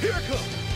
Here it comes.